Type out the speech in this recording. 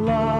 love.